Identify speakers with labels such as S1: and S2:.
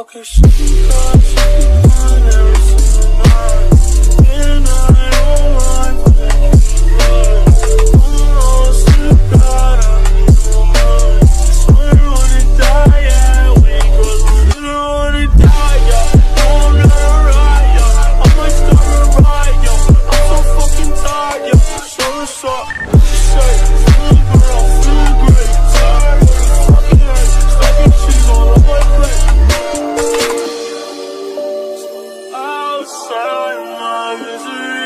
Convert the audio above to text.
S1: Oh. So what's up? Outside my misery